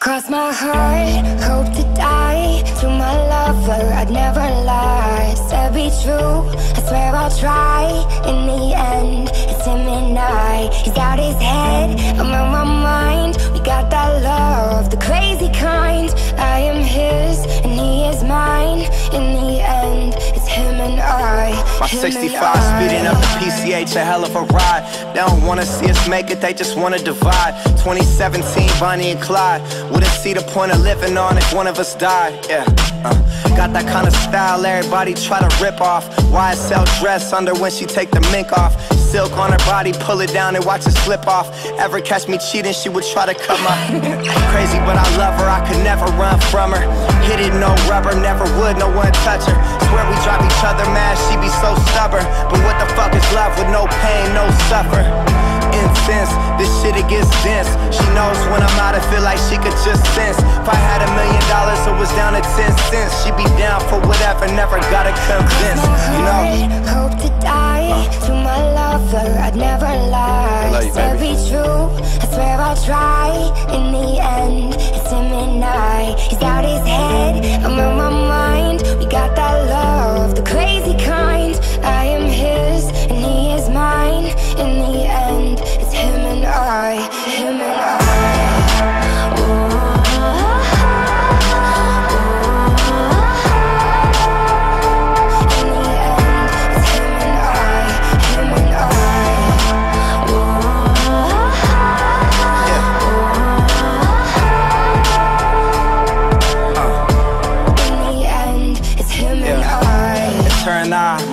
Cross my heart, hope to die. To my lover, I'd never lie. Said be true, I swear I'll try. In the end, it's him and I. He's out his head, I'm on my 65 speeding up the PCH, a hell of a ride. They don't wanna see us make it, they just wanna divide. 2017, Bonnie and Clyde. Wouldn't see the point of living on if one of us died, yeah. Uh, Got that kind of style everybody try to rip off. YSL dress under when she take the mink off. Silk on her body, pull it down and watch it slip off. Ever catch me cheating, she would try to cut my Crazy, but I love her, I could never run from her. Hit it, no rubber, never would, no one touch her. Swear we drive each other mad, she be so stubborn. But what the fuck is love with no pain, no suffer? Incense, this shit it gets dense. She knows when I'm out, I feel like she could just sense. If I had a million dollars, it was down to 10 cents. She'd be down for whatever, never gotta convince, you know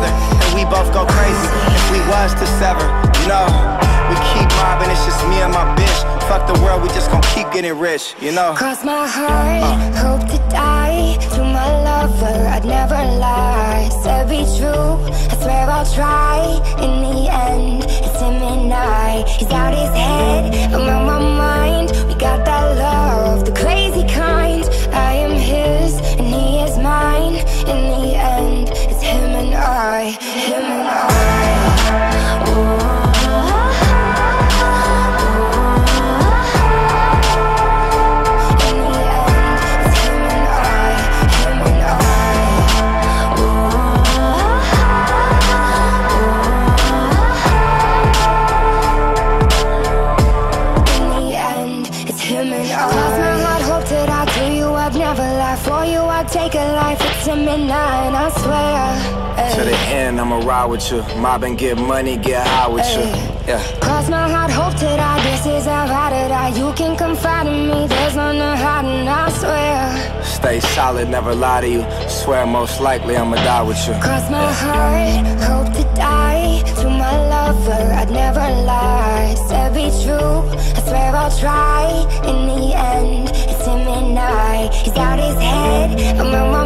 together, and we both go crazy if we was to sever. Know, we keep mobbing, it's just me and my bitch. Fuck the world, we just gon' keep getting rich, you know. Cross my heart, hope to die To my lover, I'd never lie Said be true, I swear I'll try In the end, it's him and I He's out his head, for you. I'd take a life. It's him and I, swear. To the end, I'ma ride with you. Mob and get money, get high with you. Yeah. Cross my heart, hope to die. This is how I to die. You can confide in me. There's no and I swear. Stay solid, never lie to you. Swear most likely I'ma die with you. Cross my heart, hope to die To my lover, I'd never lie Said be true, I swear I'll try In the end, it's him and I He's out his I'm on my